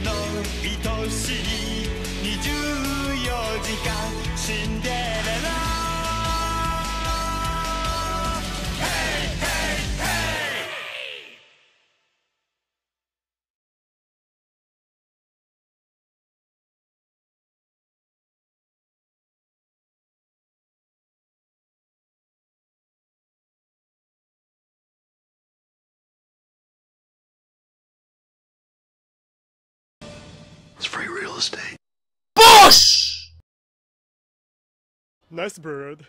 の愛しい It's free real estate. Bush! Nice bird.